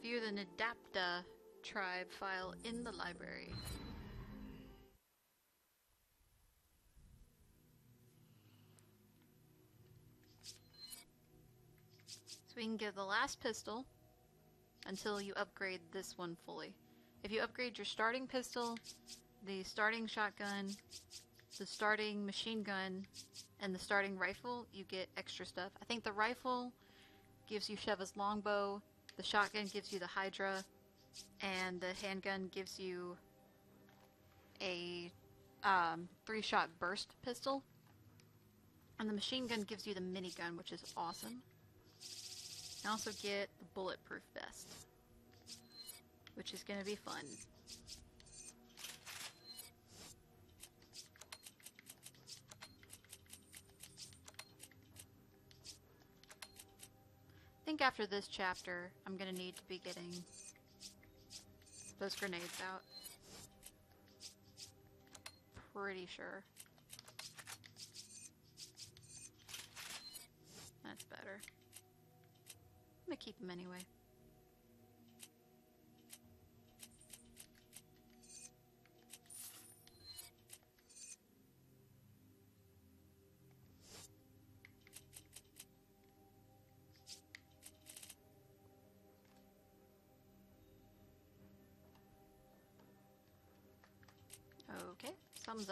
view the Nadapta tribe file in the library. So we can give the last pistol until you upgrade this one fully. If you upgrade your starting pistol, the starting shotgun, the starting machine gun, and the starting rifle, you get extra stuff. I think the rifle gives you Sheva's longbow, the shotgun gives you the Hydra, and the handgun gives you a um, three-shot burst pistol. And the machine gun gives you the minigun, which is awesome. You also get the bulletproof vest, which is going to be fun. Think after this chapter, I'm going to need to be getting those grenades out. Pretty sure. That's better. I'm gonna keep them anyway.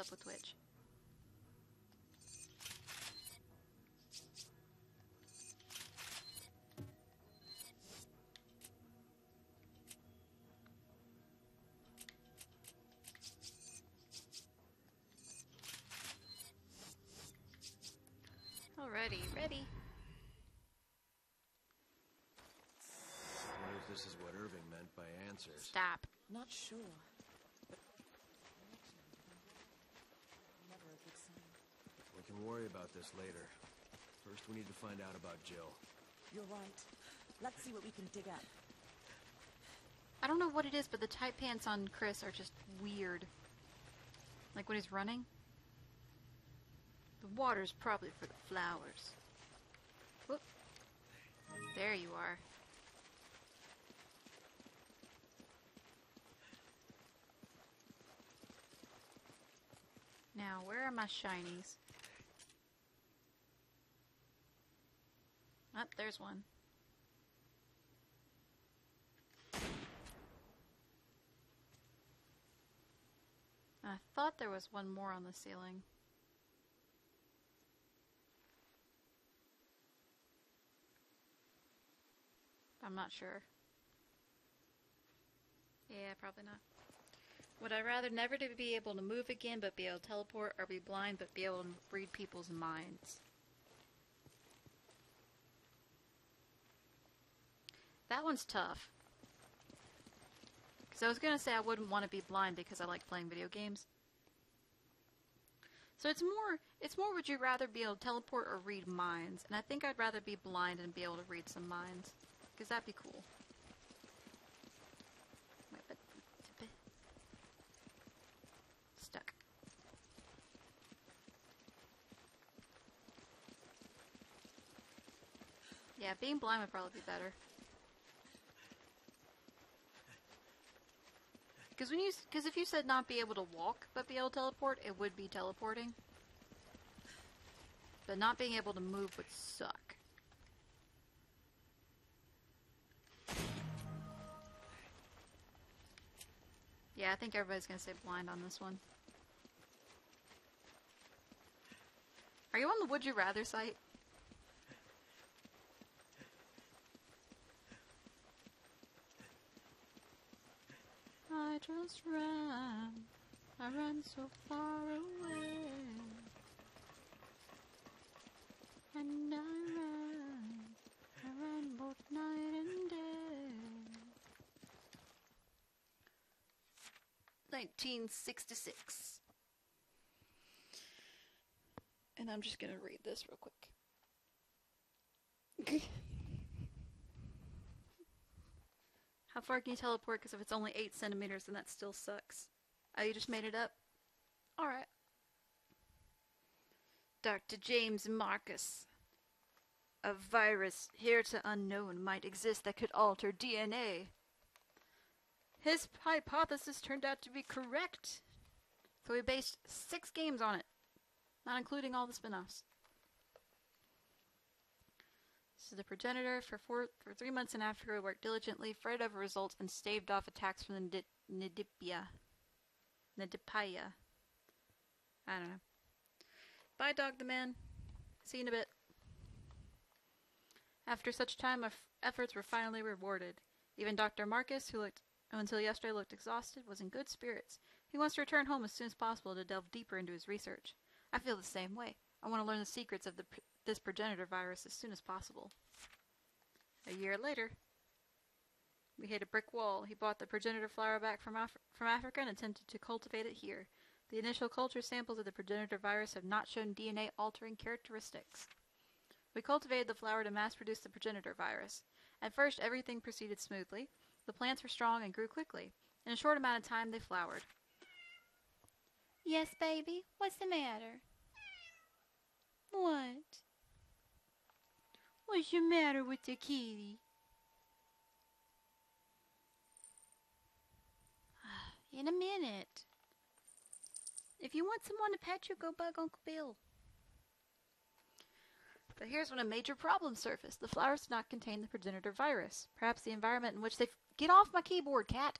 Up with Twitch. Alrighty, ready. wonder if this is what Irving meant by answers. Stop. Not sure. But never a good sign. We can worry about this later. First, we need to find out about Jill. You're right. Let's see what we can dig up. I don't know what it is, but the tight pants on Chris are just weird. Like when he's running. The water's probably for the flowers. Whoop. There you are. Now, where are my shinies? Up, there's one. I thought there was one more on the ceiling. I'm not sure. Yeah, probably not. Would I rather never to be able to move again but be able to teleport or be blind but be able to read people's minds? That one's tough. Because I was going to say I wouldn't want to be blind because I like playing video games. So it's more, it's more would you rather be able to teleport or read minds? And I think I'd rather be blind and be able to read some minds. Because that'd be cool. Stuck. Yeah, being blind would probably be better. Because when you, because if you said not be able to walk but be able to teleport, it would be teleporting. But not being able to move would suck. Yeah, I think everybody's gonna say blind on this one. Are you on the Would You Rather site? I just ran. I ran so far away. And I ran. I ran both night and day. 1966. And I'm just gonna read this real quick. How far can you teleport? Because if it's only 8 centimeters, then that still sucks. Oh, you just made it up? Alright. Dr. James Marcus. a virus hitherto unknown might exist that could alter DNA. His hypothesis turned out to be correct. So we based six games on it, not including all the spin offs. This is the progenitor. For four, for three months in Africa, we worked diligently, fretted over results, and staved off attacks from the Nidipia. Nidipaya. I don't know. Bye, Dog the Man. See you in a bit. After such time, efforts were finally rewarded. Even Dr. Marcus, who looked until yesterday looked exhausted, was in good spirits. He wants to return home as soon as possible to delve deeper into his research. I feel the same way. I want to learn the secrets of the, this progenitor virus as soon as possible. A year later, we hit a brick wall. He bought the progenitor flower back from, Af- from Africa and attempted to cultivate it here. The initial culture samples of the progenitor virus have not shown DNA altering characteristics. We cultivated the flower to mass produce the progenitor virus. At first, everything proceeded smoothly. The plants were strong and grew quickly. In a short amount of time, they flowered. Yes, baby. What's the matter? What? What's the matter with the kitty? In a minute. If you want someone to pet you, go bug Uncle Bill. But here's when a major problem surfaced. The flowers did not contain the progenitor virus. Perhaps the environment in which they've... Get off my keyboard, cat!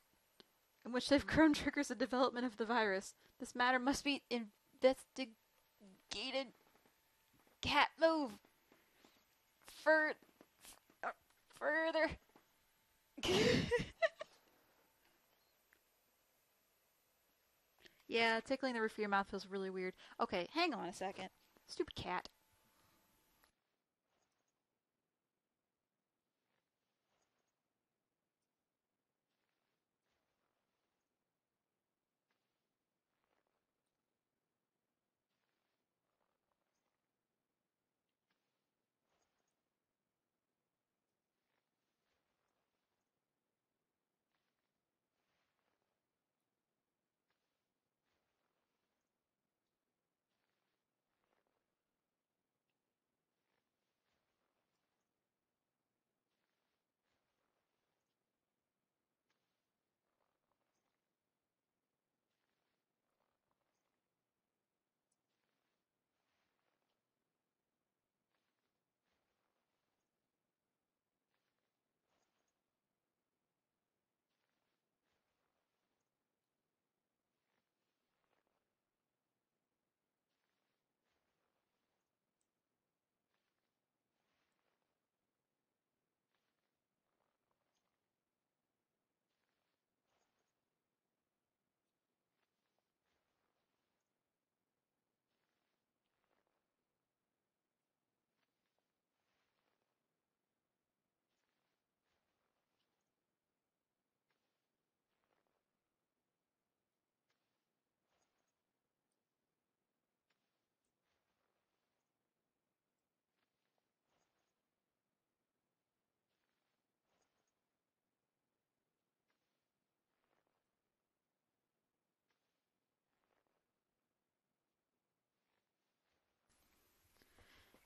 In which they've grown triggers the development of the virus. This matter must be investigated. Cat, move! Fur... uh, further... yeah, tickling the roof of your mouth feels really weird. Okay, hang on a second. Stupid cat.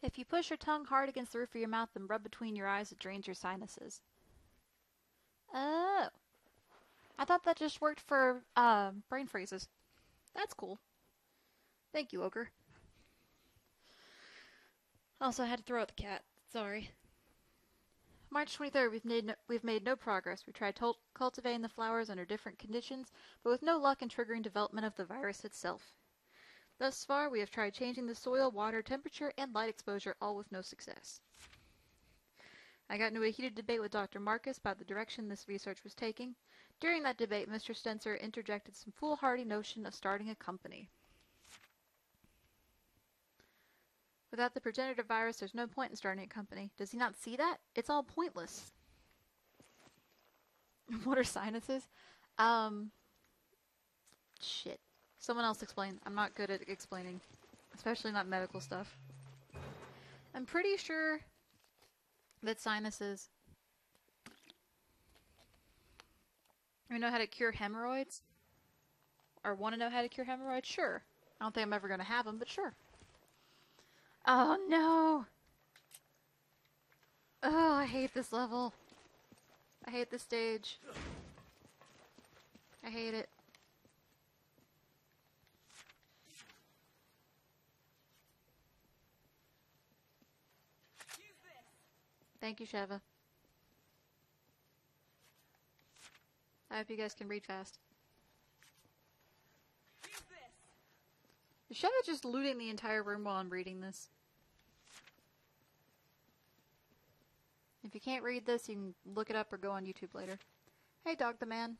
If you push your tongue hard against the roof of your mouth and rub between your eyes, it drains your sinuses. Oh. I thought that just worked for uh, brain freezes. That's cool. Thank you, Ogre. Also, I had to throw out the cat. Sorry. March 23rd, we've made no, we've made no progress. We tried cultivating the flowers under different conditions, but with no luck in triggering development of the virus itself. Thus far, we have tried changing the soil, water, temperature, and light exposure, all with no success. I got into a heated debate with Dr. Marcus about the direction this research was taking. During that debate, Mr. Spencer interjected some foolhardy notion of starting a company. Without the progenitor virus, there's no point in starting a company. Does he not see that? It's all pointless. what are sinuses? Um, shit. Someone else explain. I'm not good at explaining, especially not medical stuff. I'm pretty sure that sinuses. We know how to cure hemorrhoids? Or want to know how to cure hemorrhoids? Sure. I don't think I'm ever going to have them, but sure. Oh no! Oh, I hate this level. I hate this stage. I hate it. Thank you, Sheva. I hope you guys can read fast. Is Sheva just looting the entire room while I'm reading this? If you can't read this, you can look it up or go on YouTube later. Hey, Dog the Man.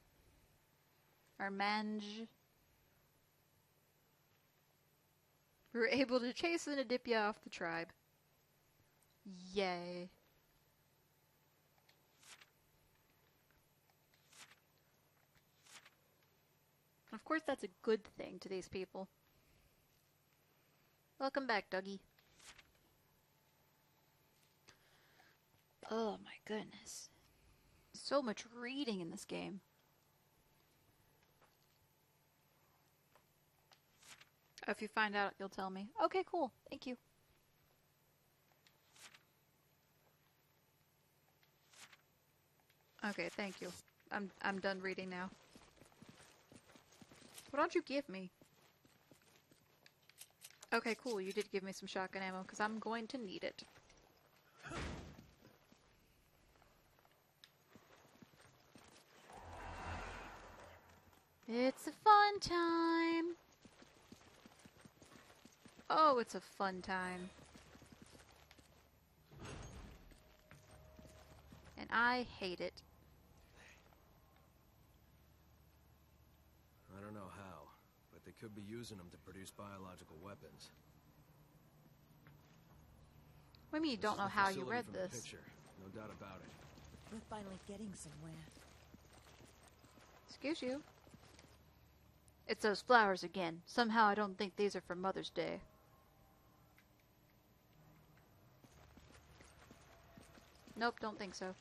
Or Mange. We were able to chase the Adipia off the tribe. Yay. Of course, that's a good thing to these people. Welcome back, Dougie. Oh my goodness. So much reading in this game. If you find out, you'll tell me. Okay, cool. Thank you. Okay, thank you. I'm I'm done reading now. What don't you give me? Okay, cool. You did give me some shotgun ammo because I'm going to need it. It's a fun time. Oh, it's a fun time. And I hate it. Don't know how, but they could be using them to produce biological weapons. What do you mean you don't know how you read this? Picture. No doubt about it. We're finally getting somewhere. Excuse you. It's those flowers again. Somehow I don't think these are for Mother's Day. Nope, don't think so.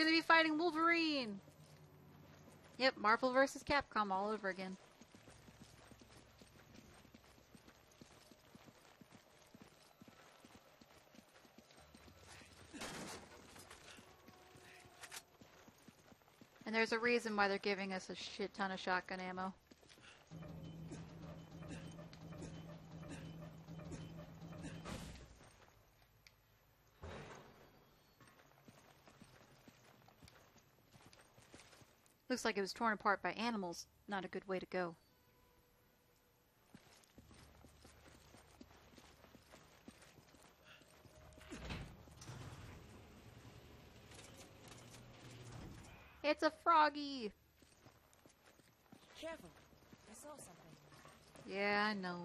We're gonna be fighting Wolverine! Yep, Marvel versus Capcom all over again. And there's a reason why they're giving us a shit ton of shotgun ammo. Looks like it was torn apart by animals. Not a good way to go. It's a froggy! Careful. I saw something. Yeah, I know.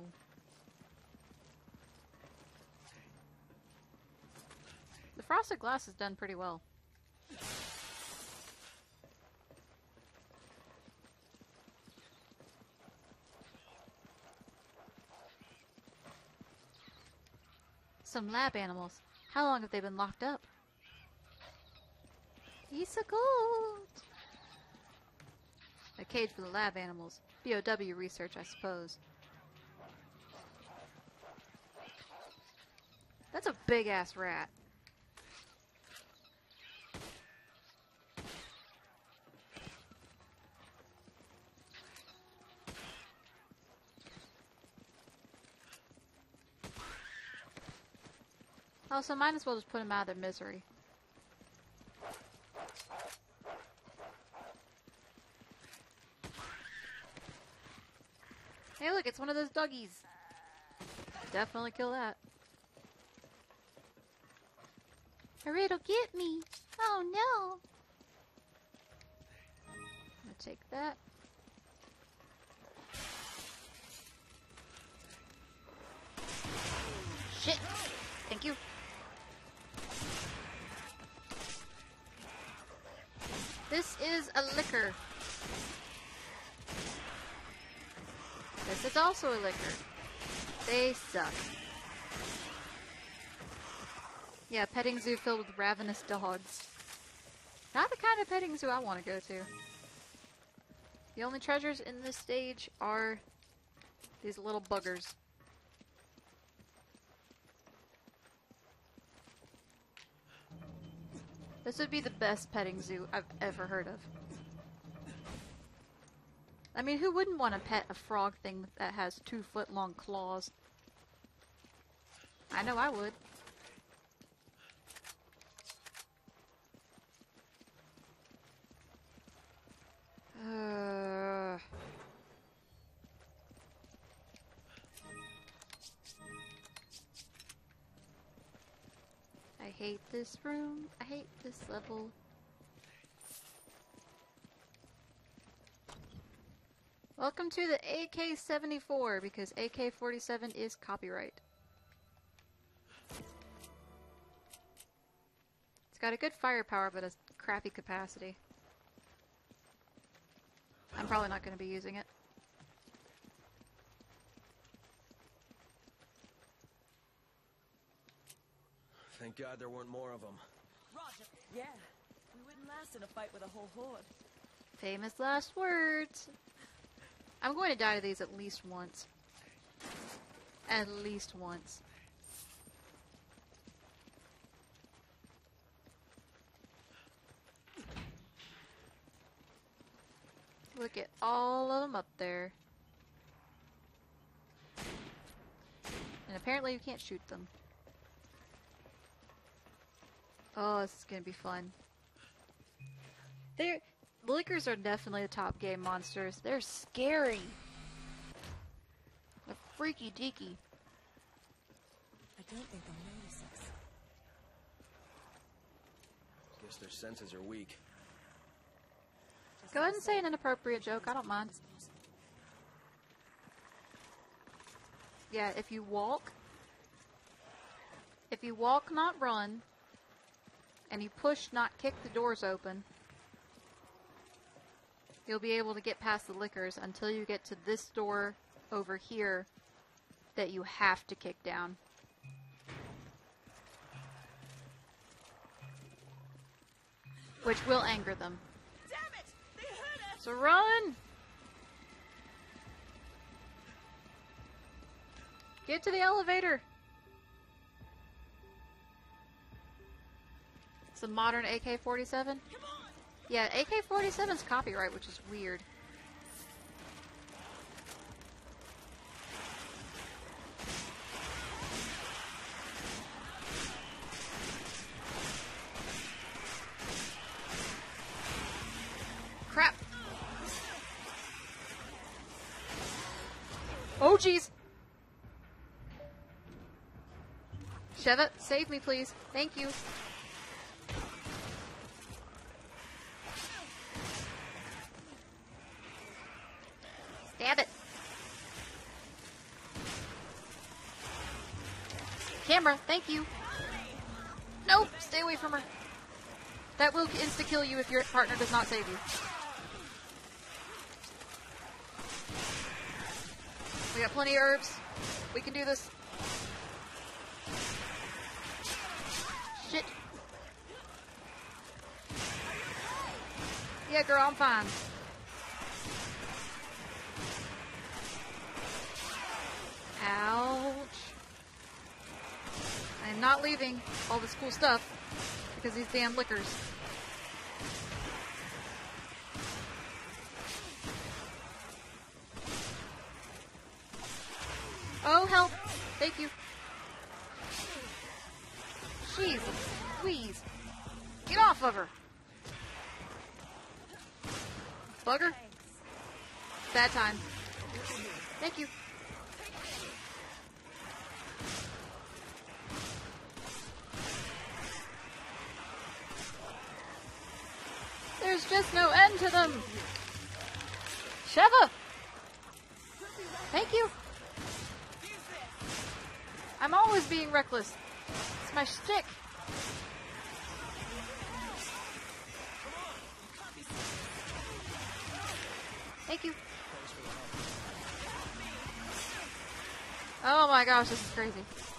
The frosted glass has done pretty well. Some lab animals. How long have they been locked up? He's a gold. A cage for the lab animals. BOW research, I suppose. That's a big ass rat. Oh, so might as well just put them out of their misery. Hey, look, it's one of those doggies. Definitely kill that. Or it'll get me. Oh no. I'm gonna take that. Shit. Thank you. This is a Licker. This is also a Licker. They suck. Yeah, petting zoo filled with ravenous dogs. Not the kind of petting zoo I want to go to. The only treasures in this stage are These little buggers. This would be the best petting zoo I've ever heard of. I mean, who wouldn't want to pet a frog thing that has two foot long claws? I know I would. This room. I hate this level. Welcome to the AK-74, because AK-47 is copyright. It's got a good firepower, but a crappy capacity. I'm probably not going to be using it. Thank God there weren't more of them. Roger. Yeah. We wouldn't last in a fight with a whole horde. Famous last words. I'm going to die to these at least once. At least once. Look at all of them up there. And apparently you can't shoot them. Oh, this is gonna be fun. They're Lickers are definitely the top game monsters. They're scary. They're freaky deaky. I don't think they'll notice us. Guess their senses are weak. Go ahead and say an inappropriate joke. I don't mind. Yeah, if you walk, if you walk, not run, and you push, not kick the doors open, you'll be able to get past the Lickers until you get to this door over here that you have to kick down. Which will anger them. Damn it! They hurt us! So run! Get to the elevator! It's a modern AK 47? Yeah, AK 47's copyright, which is weird. Crap! Oh, jeez! Sheva, save me, please. Thank you. Thank you. Nope, stay away from her. That will insta-kill you if your partner does not save you. We got plenty of herbs. We can do this. Shit. Yeah, girl, I'm fine. Ouch. I am not leaving all this cool stuff because these damn Lickers. Reckless. It's my stick. Thank you. Oh my gosh, this is crazy.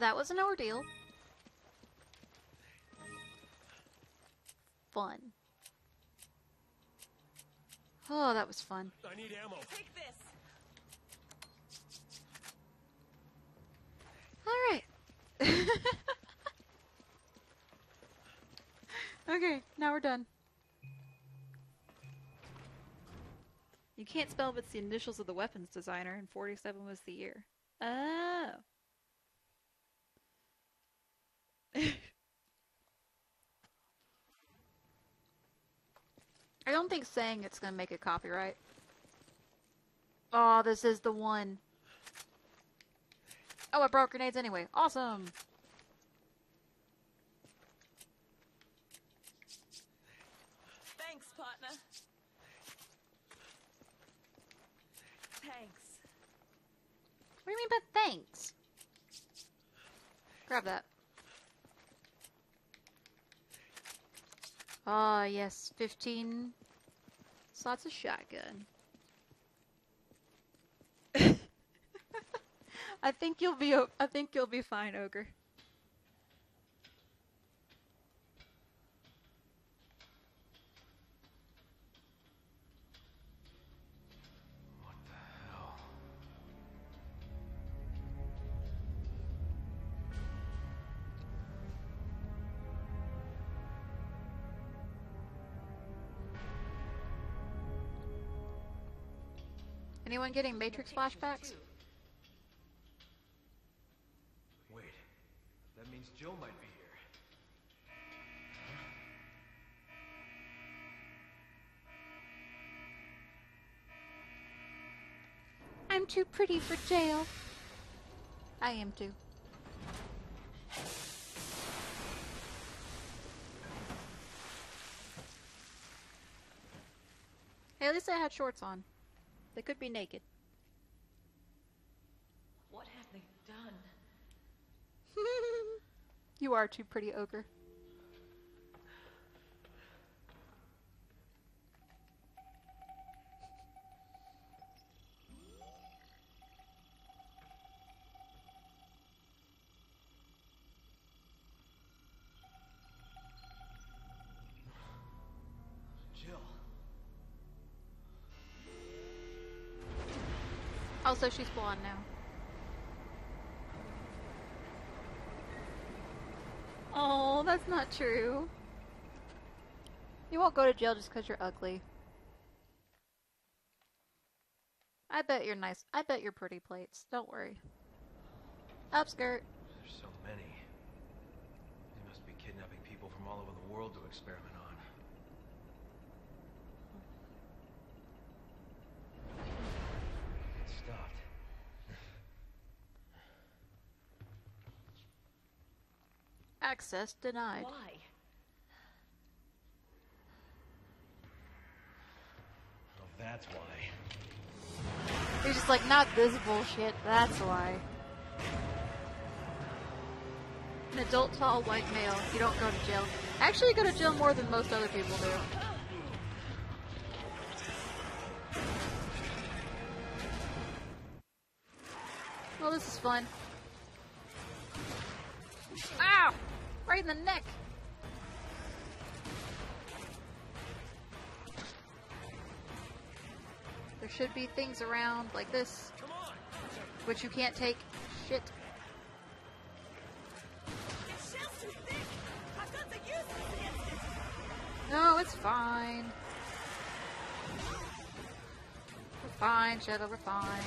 That was an ordeal. Fun. Oh, that was fun. I need ammo. Take this. Alright. okay, now we're done. You can't spell if it's the initials of the weapons designer, and 47 was the year. Oh. I don't think saying it's gonna make it copyright. Oh, this is the one. Oh, I brought grenades anyway. Awesome! Thanks, partner. Thanks. What do you mean by thanks? Grab that. Ah, yes, 15 slots of shotgun. I think you'll be I think you'll be fine, ogre. Anyone getting Matrix flashbacks? Wait. That means Jill might be here. I'm too pretty for jail. I am too. Hey, at least I had shorts on. They could be naked. What have they done? you are too pretty, ogre. Also, she's blonde now. Oh, that's not true. You won't go to jail just because you're ugly. I bet you're nice. I bet you're pretty plates. Don't worry. Upskirt. There's so many. They must be kidnapping people from all over the world to experiment on. Access denied. Why? Oh, that's why. He's just like, not this bullshit. That's why. An adult, tall, white male. You don't go to jail. Actually, you go to jail more than most other people do. Well, this is fun. Ow! Right in the neck. There should be things around like this, which you can't take. Shit. Its shell's too thick. I've got the useless against it. No, it's fine. We're fine, Shadow, we're fine.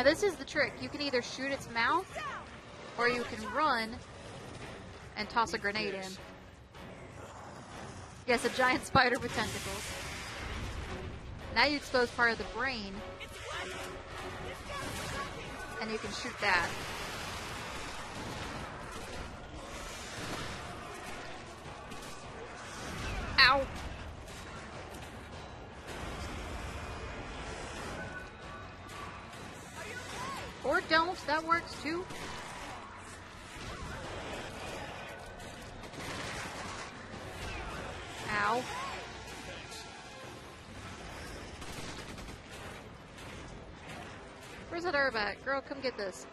Now this is the trick. You can either shoot its mouth, or you can run and toss a grenade in. Yes, a giant spider with tentacles. Now you expose part of the brain, It's wet. This guy's attacking. and you can shoot that. Ow! That works too. Ow. Where's that herb at? Girl, come get this.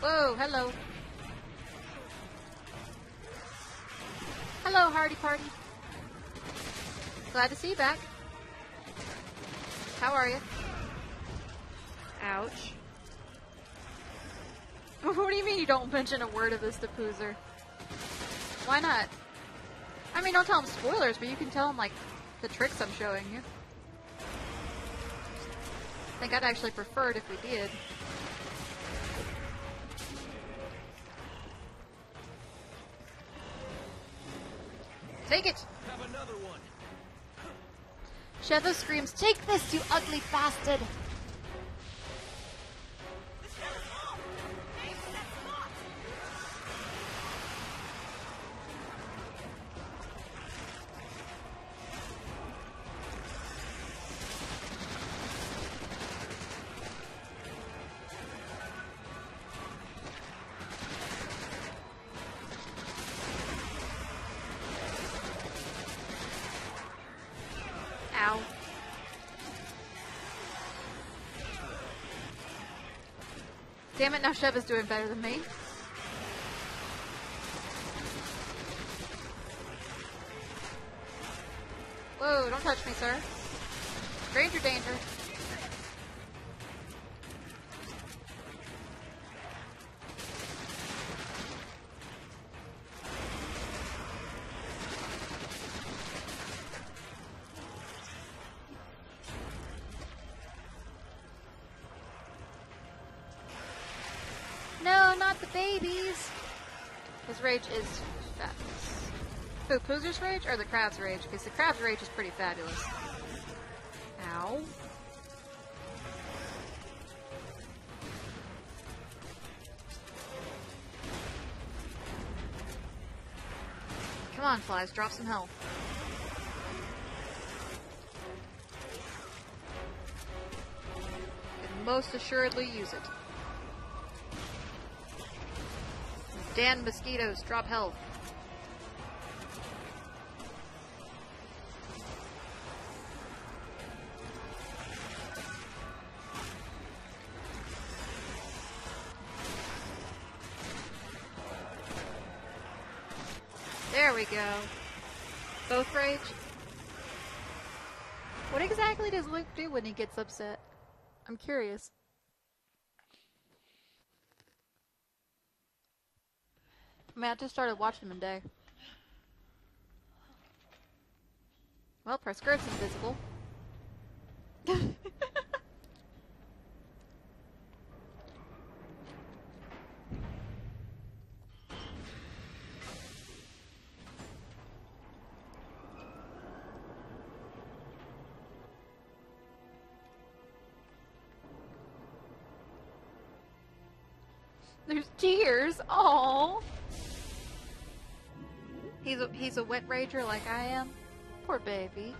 Whoa, hello. Hardy Party. Glad to see you back. How are you? Ouch. what do you mean you don't mention a word of this to Poozer? Why not? I mean, don't tell him spoilers, but you can tell him, like, the tricks I'm showing you. I think I'd actually prefer it if we did. Take it! Have another one. Sheva screams, Take this, you ugly bastard! Damn it, now Shev is doing better than me. Whoa, don't touch me, sir. Stranger danger. Rage is fabulous. Who, Poozer's rage or the crab's rage? Because the crab's rage is pretty fabulous. Ow. Come on, flies, drop some health. And most assuredly use it. Dan mosquitoes, drop health. There we go. Both rage. What exactly does Luke do when he gets upset? I'm curious. I I just started watching him today. Well, skirt's invisible. There's tears. Oh. He's a a wet rager like I am. Poor baby.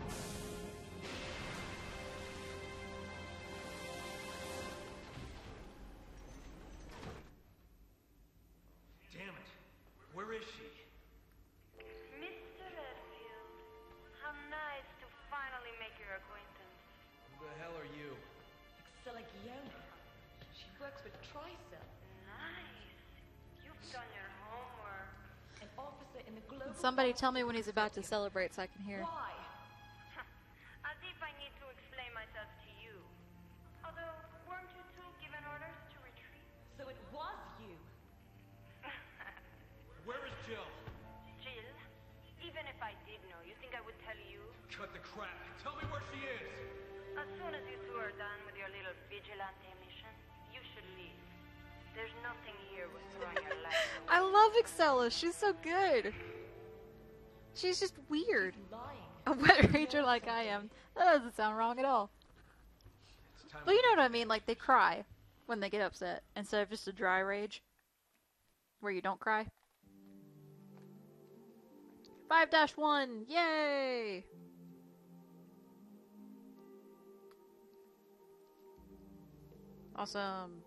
Somebody tell me when he's about to celebrate so I can hear. Why? As if I need to explain myself to you. Although, weren't you two given orders to retreat? So it was you. Where is Jill? Jill, even if I did know, you think I would tell you? Cut the crap. Tell me where she is. As soon as you two are done with your little vigilante There's nothing here with throwing your life away. I love Excella. She's so good. She's just weird. Lying. A wet rager like I am. That doesn't sound wrong at all. But you know what I mean? Like they cry when they get upset instead of just a dry rage where you don't cry. 5 1! Yay! Awesome.